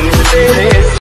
been.